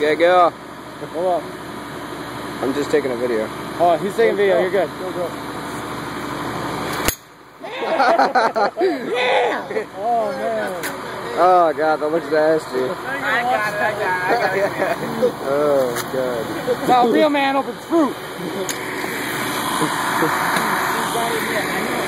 Yeah, go. Hold on. I'm just taking a video. Oh, he's taking video. You're good. Go, go. yeah! Oh, man. Oh, God, that looks nasty. I got it, I got it, I got it. Oh, God. Now, a real man opens fruit.